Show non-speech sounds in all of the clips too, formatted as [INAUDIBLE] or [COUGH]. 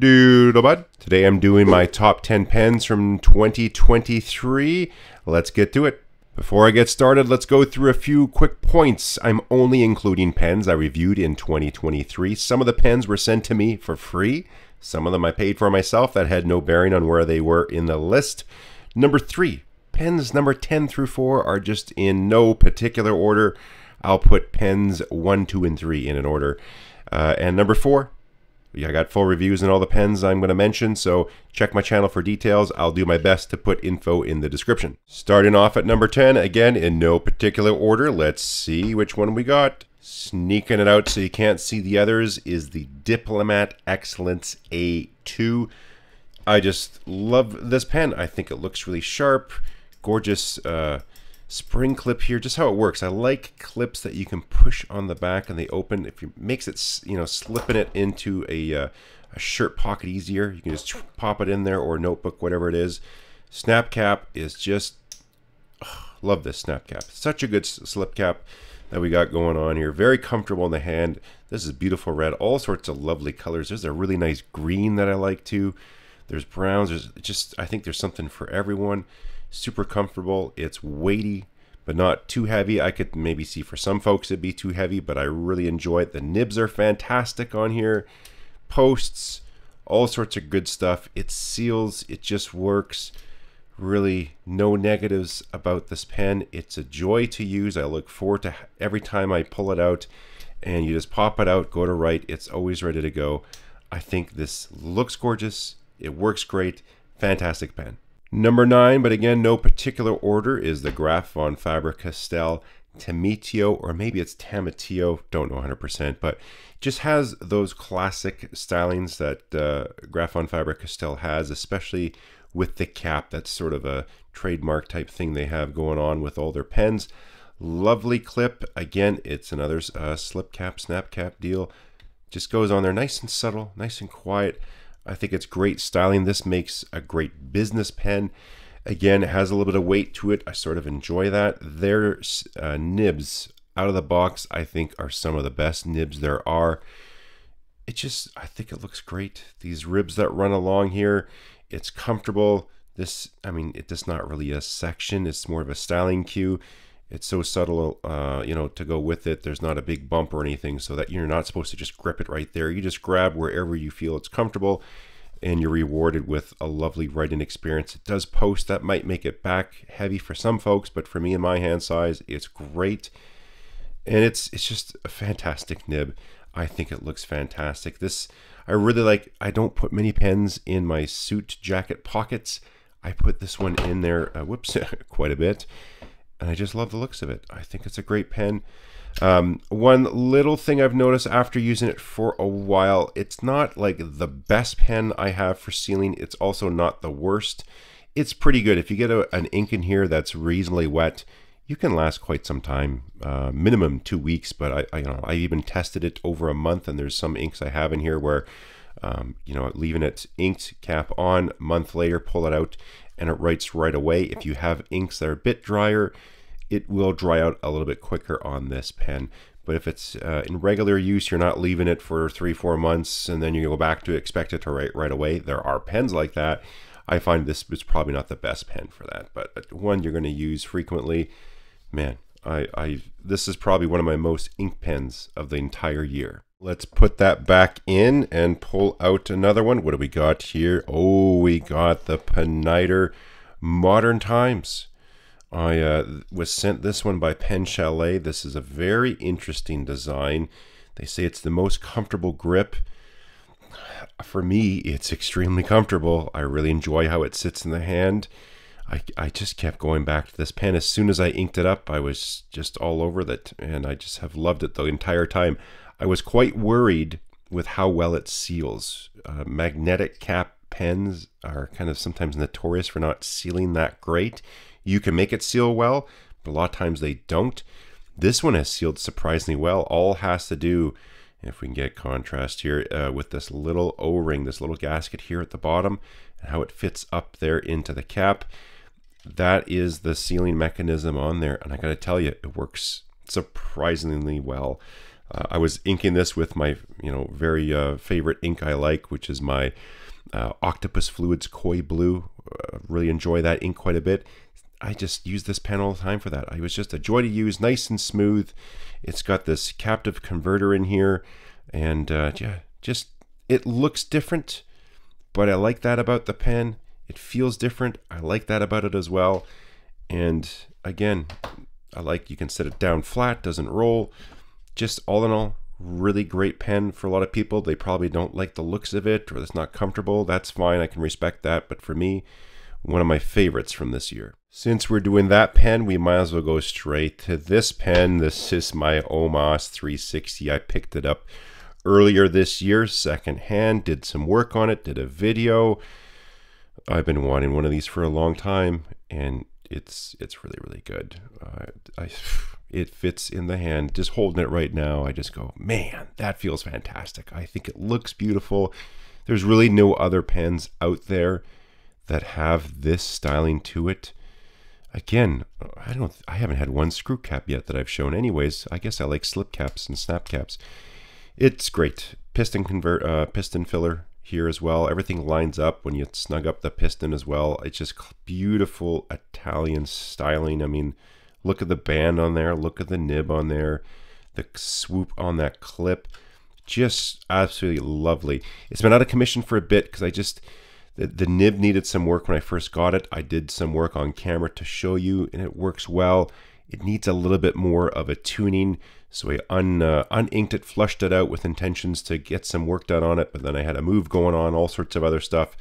Doodlebud. Today I'm doing my top 10 pens from 2023. Let's get to it. Before I get started, let's go through a few quick points. I'm only including pens I reviewed in 2023. Some of the pens were sent to me for free. Some of them I paid for myself that had no bearing on where they were in the list. Number three, pens number 10 through 4 are just in no particular order. I'll put pens 1, 2, and 3 in an order. Uh, and number 4, I got full reviews on all the pens I'm going to mention, so check my channel for details. I'll do my best to put info in the description. Starting off at number 10, again, in no particular order, let's see which one we got. Sneaking it out so you can't see the others is the Diplomat Excellence A2. I just love this pen. I think it looks really sharp, gorgeous uh, spring clip here. Just how it works. I like clips that you can push on the back and they open. If you makes it, you know, slipping it into a, uh, a shirt pocket easier. You can just pop it in there or notebook, whatever it is. Snap cap is just love this snap cap. Such a good slip cap that we got going on here. Very comfortable in the hand. This is beautiful red. All sorts of lovely colors. There's a really nice green that I like too. There's browns. There's just I think there's something for everyone. Super comfortable. It's weighty, but not too heavy. I could maybe see for some folks it'd be too heavy, but I really enjoy it. The nibs are fantastic on here. Posts, all sorts of good stuff. It seals. It just works. Really, no negatives about this pen. It's a joy to use. I look forward to every time I pull it out and you just pop it out, go to write. It's always ready to go. I think this looks gorgeous. It works great. Fantastic pen. Number nine, but again, no particular order, is the Graf von Faber-Castell Tamitio, or maybe it's Tamitio, don't know 100%, but just has those classic stylings that uh, Graf von Faber-Castell has, especially with the cap. That's sort of a trademark type thing they have going on with all their pens. Lovely clip. Again, it's another uh, slip cap, snap cap deal. Just goes on there nice and subtle, nice and quiet. I think it's great styling. This makes a great business pen. Again, it has a little bit of weight to it. I sort of enjoy that. Their uh, nibs out of the box, I think, are some of the best nibs there are. It just, I think it looks great. These ribs that run along here, it's comfortable. This, I mean, it is not really a section. It's more of a styling cue. It's so subtle, uh, you know, to go with it. There's not a big bump or anything, so that you're not supposed to just grip it right there. You just grab wherever you feel it's comfortable, and you're rewarded with a lovely writing experience. It does post. That might make it back heavy for some folks, but for me and my hand size, it's great. And it's it's just a fantastic nib. I think it looks fantastic. This I really like. I don't put many pens in my suit jacket pockets. I put this one in there. Uh, whoops, [LAUGHS] quite a bit and I just love the looks of it. I think it's a great pen. Um, one little thing I've noticed after using it for a while, it's not like the best pen I have for sealing. It's also not the worst. It's pretty good. If you get a, an ink in here that's reasonably wet, you can last quite some time, uh, minimum two weeks. But I, I, you know, I even tested it over a month, and there's some inks I have in here where, um, you know, leaving it inked cap on, month later, pull it out, and it writes right away. If you have inks that are a bit drier, it will dry out a little bit quicker on this pen. But if it's uh, in regular use, you're not leaving it for three, four months, and then you go back to expect it to write right away. There are pens like that. I find this is probably not the best pen for that, but one you're going to use frequently. Man, I, I this is probably one of my most ink pens of the entire year. Let's put that back in and pull out another one. What do we got here? Oh, we got the Pineider Modern Times. I uh, was sent this one by Pen Chalet. This is a very interesting design. They say it's the most comfortable grip. For me, it's extremely comfortable. I really enjoy how it sits in the hand. I, I just kept going back to this pen. As soon as I inked it up, I was just all over that, and I just have loved it the entire time. I was quite worried with how well it seals. Uh, magnetic cap pens are kind of sometimes notorious for not sealing that great. You can make it seal well, but a lot of times they don't. This one has sealed surprisingly well. All has to do, if we can get contrast here, uh, with this little O-ring, this little gasket here at the bottom, and how it fits up there into the cap. That is the sealing mechanism on there, and I gotta tell you, it works surprisingly well. Uh, I was inking this with my, you know, very uh, favorite ink I like, which is my uh, Octopus Fluids Koi Blue. Uh, really enjoy that ink quite a bit. I just use this pen all the time for that. It was just a joy to use, nice and smooth. It's got this captive converter in here, and uh, yeah, just it looks different, but I like that about the pen. It feels different. I like that about it as well. And again, I like you can set it down flat, doesn't roll. Just all in all, really great pen for a lot of people. They probably don't like the looks of it or it's not comfortable. That's fine. I can respect that. But for me, one of my favorites from this year. Since we're doing that pen, we might as well go straight to this pen. This is my Omas 360. I picked it up earlier this year, secondhand, did some work on it, did a video. I've been wanting one of these for a long time, and it's it's really really good. Uh, I it fits in the hand. Just holding it right now, I just go, man, that feels fantastic. I think it looks beautiful. There's really no other pens out there that have this styling to it. Again, I don't I haven't had one screw cap yet that I've shown anyways. I guess I like slip caps and snap caps. It's great. Piston convert uh, piston filler here as well. Everything lines up when you snug up the piston as well. It's just beautiful Italian styling. I mean, look at the band on there. Look at the nib on there. The swoop on that clip. Just absolutely lovely. It's been out of commission for a bit because I just the, the nib needed some work when I first got it. I did some work on camera to show you, and it works well. It needs a little bit more of a tuning. So I un, uh, uninked it, flushed it out with intentions to get some work done on it, but then I had a move going on, all sorts of other stuff.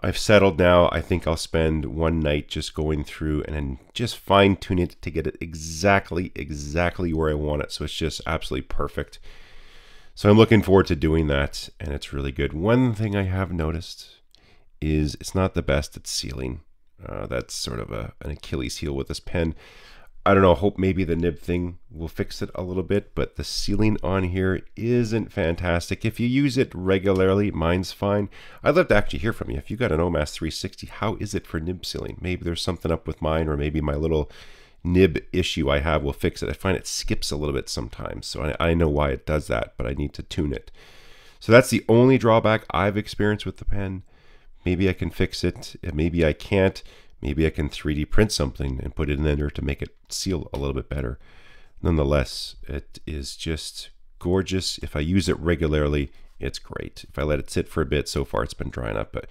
I've settled now. I think I'll spend one night just going through and just fine tune it to get it exactly, exactly where I want it. So it's just absolutely perfect. So I'm looking forward to doing that, and it's really good. One thing I have noticed is it's not the best at sealing. Uh, that's sort of a, an Achilles heel with this pen. I don't know, hope maybe the nib thing will fix it a little bit, but the sealing on here isn't fantastic. If you use it regularly, mine's fine. I'd love to actually hear from you. If you got an OMAS 360, how is it for nib sealing? Maybe there's something up with mine, or maybe my little nib issue I have will fix it. I find it skips a little bit sometimes, so I, I know why it does that, but I need to tune it. So that's the only drawback I've experienced with the pen. Maybe I can fix it, maybe I can't. Maybe I can 3D print something and put it in there to make it seal a little bit better. Nonetheless, it is just gorgeous. If I use it regularly, it's great. If I let it sit for a bit, so far it's been drying up, but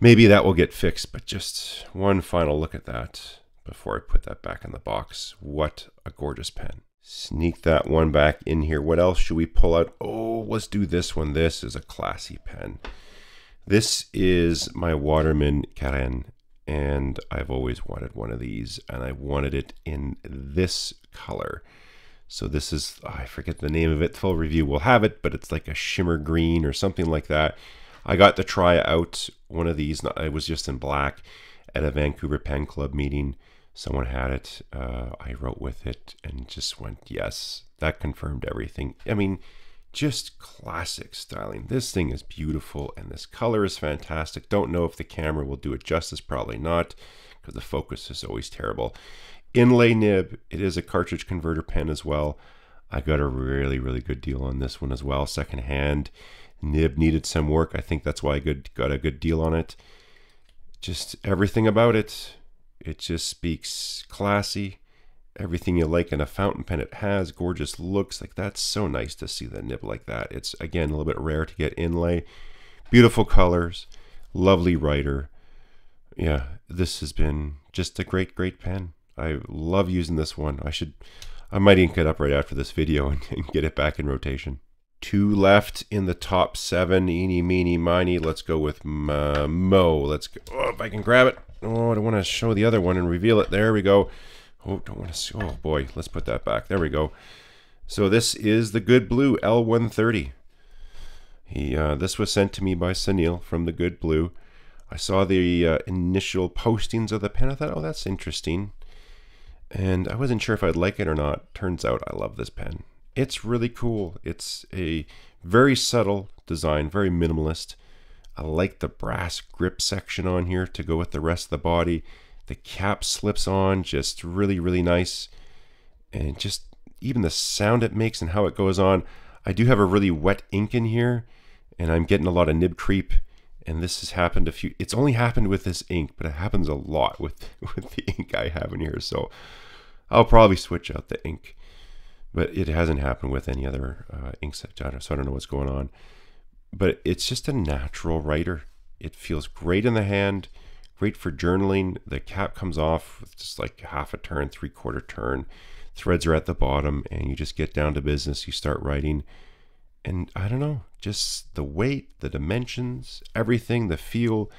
maybe that will get fixed. But just one final look at that before I put that back in the box. What a gorgeous pen. Sneak that one back in here. What else should we pull out? Oh, let's do this one. This is a classy pen. This is my Waterman Carène and I've always wanted one of these and I wanted it in this color. So this is, I forget the name of it, full review will have it, but it's like a shimmer green or something like that. I got to try out one of these, I was just in black at a Vancouver Pen Club meeting. Someone had it, uh, I wrote with it and just went, yes, that confirmed everything. I mean, just classic styling. This thing is beautiful and this color is fantastic. Don't know if the camera will do it justice, probably not, because the focus is always terrible. Inlay nib, it is a cartridge converter pen as well. I got a really, really good deal on this one as well, secondhand. Nib needed some work. I think that's why I got a good deal on it. Just everything about it. It just speaks classy everything you like in a fountain pen it has gorgeous looks like that's so nice to see the nib like that. It's again a little bit rare to get inlay. Beautiful colors lovely writer. Yeah this has been just a great great pen. I love using this one. I should i might ink it up right after this video and, [LAUGHS] and get it back in rotation. Two left in the top seven. Eeny meeny miny. Let's go with uh, mo. Let's go. Oh, if i can grab it. Oh i don't want to show the other one and reveal it. There we go Oh, don't want to see. Oh boy, let's put that back. There we go. So this is the Good Blue L130. He, uh, this was sent to me by Sunil from the Good Blue. I saw the uh, initial postings of the pen. I thought, oh, that's interesting. And I wasn't sure if I'd like it or not. Turns out I love this pen. It's really cool. It's a very subtle design, very minimalist. I like the brass grip section on here to go with the rest of the body. The cap slips on just really, really nice. And just even the sound it makes and how it goes on. I do have a really wet ink in here, and I'm getting a lot of nib creep. And this has happened a few. It's only happened with this ink, but it happens a lot [LAUGHS] with with the ink I have in here. So I'll probably switch out the ink, but it hasn't happened with any other uh, inks I've done. So I don't know what's going on. But it's just a natural writer. It feels great in the hand, great for journaling. The cap comes off with just like half a turn, three quarter turn. Threads are at the bottom and you just get down to business. You start writing. And i don't know just the weight the dimensions everything the feel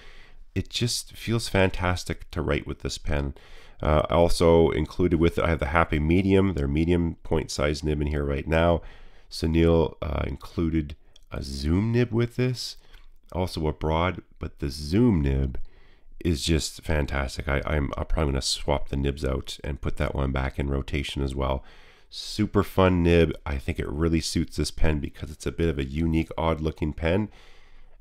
it just feels fantastic to write with this pen. Uh, also included with it i have the happy medium. Their medium point size nib in here right now. Sunil uh, included a zoom nib with this. Also a broad but the zoom nib is just fantastic. I, I'm, I'm probably going to swap the nibs out and put that one back in rotation as well. Super fun nib. I think it really suits this pen because it's a bit of a unique, odd looking pen.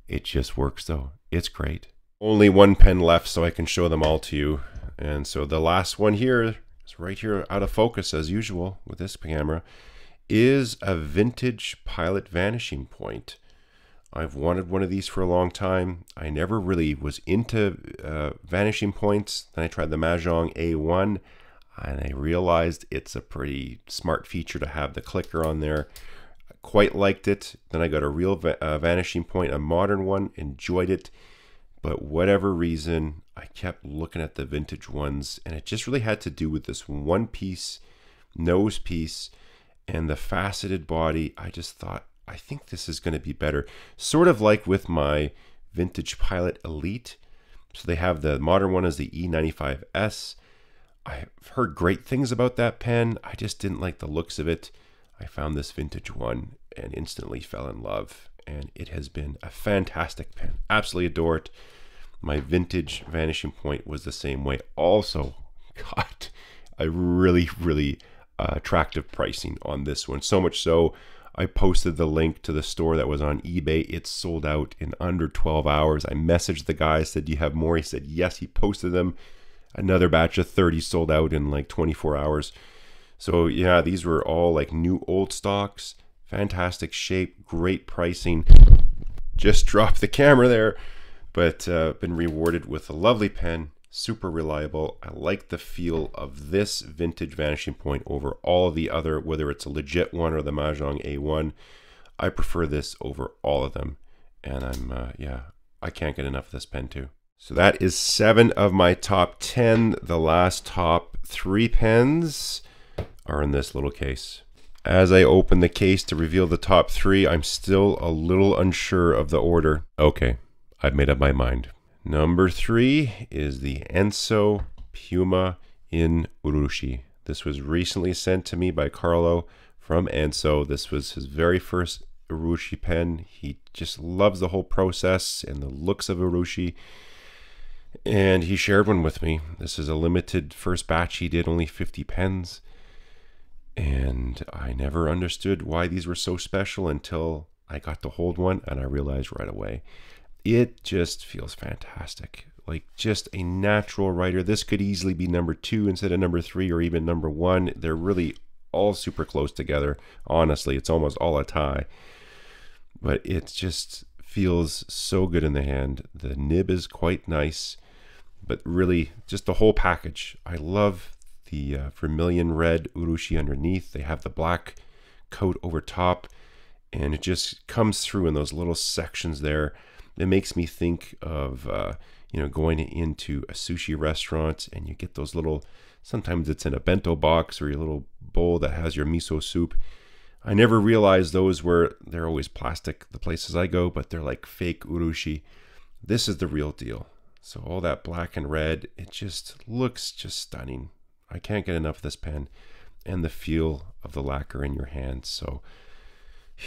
It just works though. It's great. Only one pen left so I can show them all to you. And so the last one here is right here out of focus as usual with this camera is a vintage Pilot Vanishing Point. I've wanted one of these for a long time. I never really was into uh, vanishing points. Then I tried the Majohn A1 and I realized it's a pretty smart feature to have the clicker on there. I quite liked it. Then I got a real va uh, vanishing point, a modern one, enjoyed it. But whatever reason, I kept looking at the vintage ones and it just really had to do with this one piece, nose piece, and the faceted body. I just thought, I think this is going to be better. Sort of like with my vintage Pilot Elite. So they have the modern one as the E95S. I've heard great things about that pen. I just didn't like the looks of it. I found this vintage one and instantly fell in love. And it has been a fantastic pen. Absolutely adore it. My vintage Vanishing Point was the same way. Also, [LAUGHS] got a really, really uh, attractive pricing on this one. So much so I posted the link to the store that was on eBay. It sold out in under 12 hours. I messaged the guy, said, Do you have more? He said, Yes. He posted them. Another batch of 30 sold out in like 24 hours. So, yeah, these were all like new old stocks. Fantastic shape, great pricing. Just [LAUGHS] dropped the camera there, but uh, been rewarded with a lovely pen super reliable. I like the feel of this vintage vanishing point over all of the other, whether it's a legit one or the Majohn A1. I prefer this over all of them. And I'm, uh, yeah, I can't get enough of this pen too. So that is seven of my top 10. The last top three pens are in this little case. As I open the case to reveal the top three, I'm still a little unsure of the order. Okay, I've made up my mind. Number three is the Ensso Piuma in Urushi. This was recently sent to me by Carlo from Enso. This was his very first Urushi pen. He just loves the whole process and the looks of Urushi. And he shared one with me. This is a limited first batch. He did only 50 pens. And I never understood why these were so special until I got to hold one and I realized right away it just feels fantastic. Like just a natural writer. This could easily be number two instead of number three or even number one. They're really all super close together. Honestly, it's almost all a tie. But it just feels so good in the hand. The nib is quite nice, but really just the whole package. I love the uh, vermilion red urushi underneath. They have the black coat over top, and it just comes through in those little sections there it makes me think of uh, you know going into a sushi restaurant and you get those little sometimes it's in a bento box or your little bowl that has your miso soup. I never realized those were they're always plastic the places i go but they're like fake urushi. This is the real deal. So all that black and red it just looks just stunning. I can't get enough of this pen and the feel of the lacquer in your hands so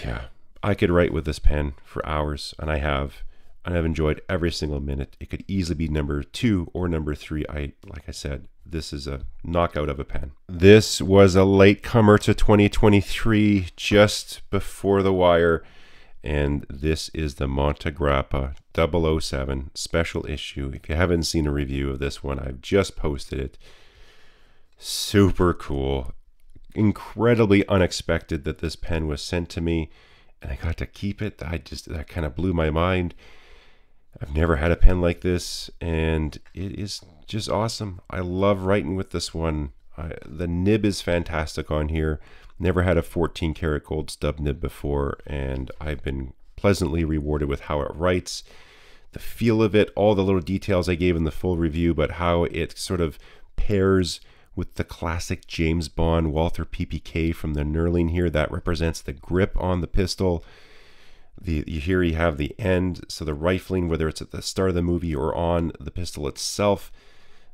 yeah i could write with this pen for hours and i have and I've enjoyed every single minute. It could easily be number two or number three. I like I said, this is a knockout of a pen. This was a late comer to 2023, just before the wire, and this is the Montegrappa 007 special issue. If you haven't seen a review of this one, I've just posted it. Super cool. incredibly unexpected that this pen was sent to me and I got to keep it. I just, that kind of blew my mind. I've never had a pen like this, and it is just awesome. I love writing with this one. I, the nib is fantastic on here. Never had a 14 karat gold stub nib before, and I've been pleasantly rewarded with how it writes, the feel of it, all the little details I gave in the full review, but how it sort of pairs with the classic James Bond Walther PPK from the knurling here. That represents the grip on the pistol. The, here you have the end, so the rifling, whether it's at the start of the movie or on the pistol itself.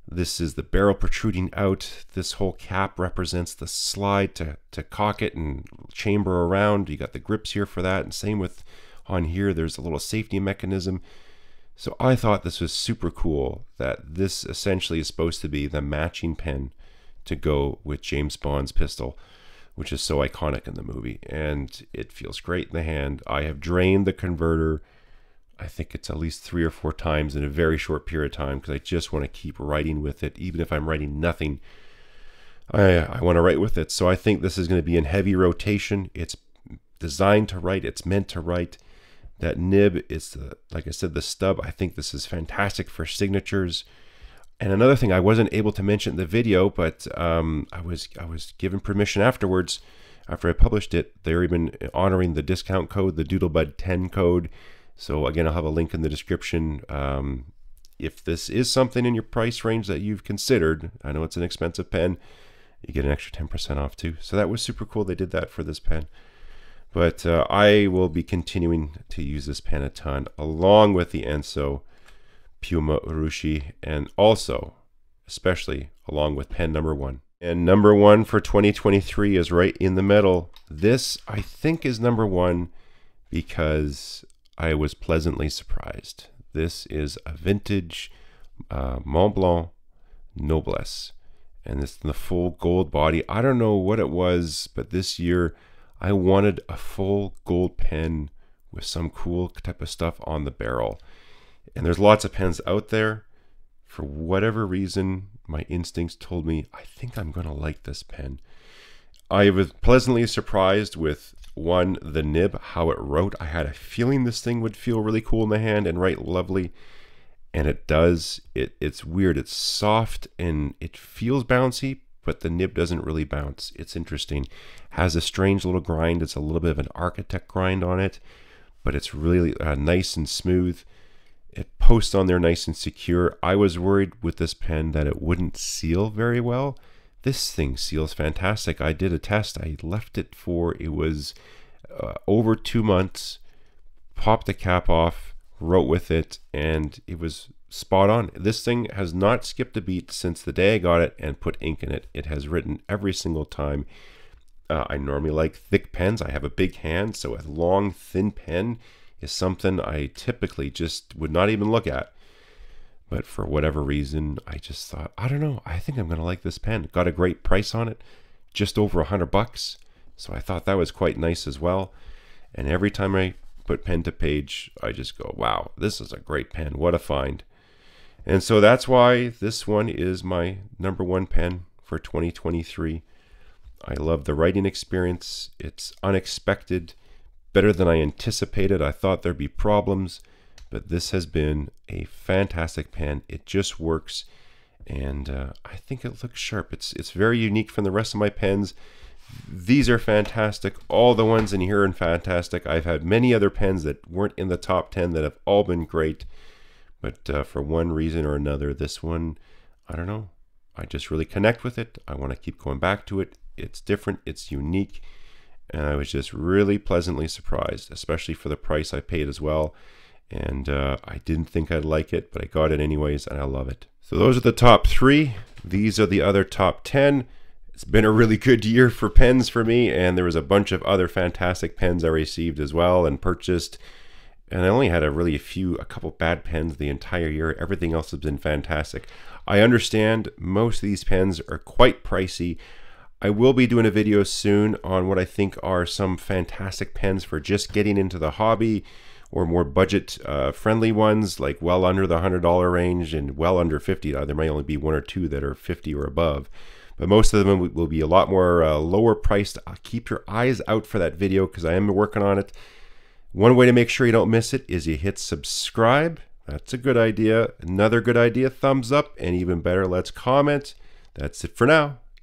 This is the barrel protruding out. This whole cap represents the slide to, to cock it and chamber around. You got the grips here for that. And same with on here, there's a little safety mechanism. So I thought this was super cool that this essentially is supposed to be the matching pen to go with James Bond's pistol, which is so iconic in the movie. And it feels great in the hand. I have drained the converter, I think it's at least three or four times in a very short period of time because I just want to keep writing with it. Even if I'm writing nothing, I, I want to write with it. So I think this is going to be in heavy rotation. It's designed to write, it's meant to write. That nib is, the, like I said, the stub. I think this is fantastic for signatures. And another thing I wasn't able to mention in the video, but um, I was I was given permission afterwards, after I published it. They're even honoring the discount code, the Doodlebud10 code. So again, I'll have a link in the description. Um, if this is something in your price range that you've considered, I know it's an expensive pen, you get an extra 10% off too. So that was super cool. They did that for this pen. But uh, I will be continuing to use this pen a ton, along with the Ensso Piuma Urushi, and also, especially, along with pen number one. And number one for 2023 is right in the middle. This, I think, is number one because I was pleasantly surprised. This is a vintage uh, Montblanc Noblesse. And it's the full gold body. I don't know what it was, but this year I wanted a full gold pen with some cool type of stuff on the barrel. And there's lots of pens out there. For whatever reason, my instincts told me, I think I'm going to like this pen. I was pleasantly surprised with one, the nib, how it wrote. I had a feeling this thing would feel really cool in the hand and write lovely. And it does. It, it's weird. It's soft and it feels bouncy, but the nib doesn't really bounce. It's interesting. Has a strange little grind. It's a little bit of an architect grind on it, but it's really uh, nice and smooth. It posts on there nice and secure. I was worried with this pen that it wouldn't seal very well. This thing seals fantastic. I did a test. I left it for it was uh, over two months. Popped the cap off, wrote with it, and it was spot on. This thing has not skipped a beat since the day I got it and put ink in it. It has written every single time. Uh, I normally like thick pens. I have a big hand, so a long, thin pen is something I typically just would not even look at. But for whatever reason, I just thought, I don't know, I think I'm going to like this pen. Got a great price on it, just over a hundred bucks. So I thought that was quite nice as well. And every time I put pen to page, I just go, wow, this is a great pen. What a find. And so that's why this one is my number one pen for 2023. I love the writing experience. It's unexpected, better than I anticipated. I thought there'd be problems, but this has been a fantastic pen. It just works, and uh, I think it looks sharp. It's it's very unique from the rest of my pens. These are fantastic. All the ones in here are fantastic. I've had many other pens that weren't in the top 10 that have all been great. But uh, for one reason or another, this one, I don't know. I just really connect with it. I want to keep going back to it. It's different, it's unique. And I was just really pleasantly surprised, especially for the price I paid as well. And uh, I didn't think I'd like it, but I got it anyways, and I love it. So those are the top three. These are the other top 10. It's been a really good year for pens for me, and there was a bunch of other fantastic pens I received as well and purchased and I only had a really a few, a couple bad pens the entire year. Everything else has been fantastic. I understand most of these pens are quite pricey. I will be doing a video soon on what I think are some fantastic pens for just getting into the hobby or more budget uh, friendly ones like well under the $100 range and well under 50 uh, there may only be one or two that are 50 or above but most of them will be a lot more uh, lower priced. Uh, keep your eyes out for that video because I am working on it. One way to make sure you don't miss it is you hit subscribe. That's a good idea. Another good idea, thumbs up, and even better, let's comment. That's it for now.